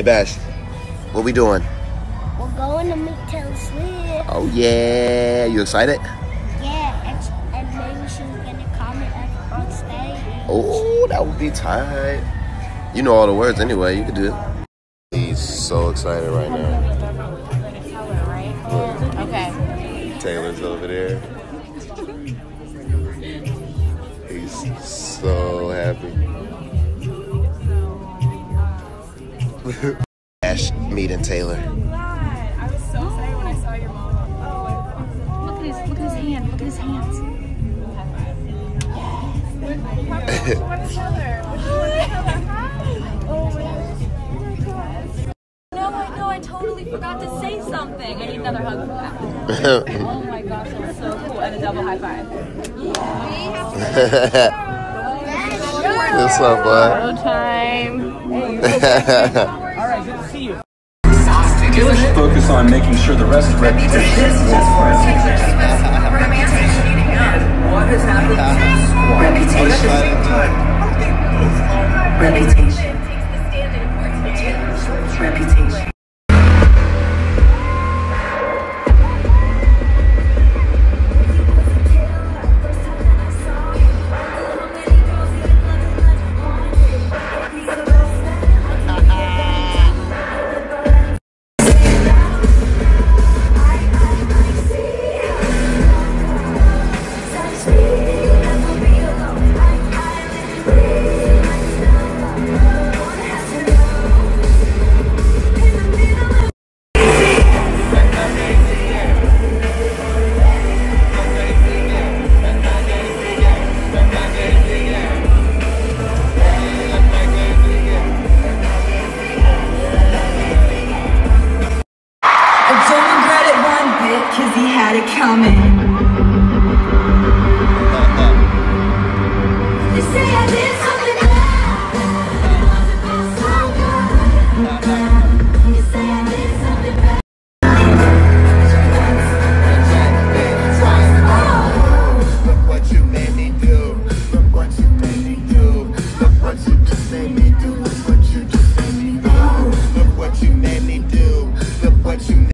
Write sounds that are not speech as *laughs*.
Hey Bash, what we doing? We're going to meet Taylor Swift. Oh yeah, you excited? Yeah, and, and maybe she's gonna comment on stage. Oh, that would be tight. You know all the words anyway. You could do it. He's so excited right now. Okay. Taylor's over there. *laughs* Bash meeting Taylor. I was so excited when I saw your mom. Oh, look at his look at his hand. Look at his hands. No, I know. I totally forgot to say something. I need another hug from *laughs* that. Oh my gosh, that's so cool. And a double high five. What's up, bud? Photo time. *laughs* Focus on making sure the rest of reputation. Reputation. Reputation. Reputation. got it coming.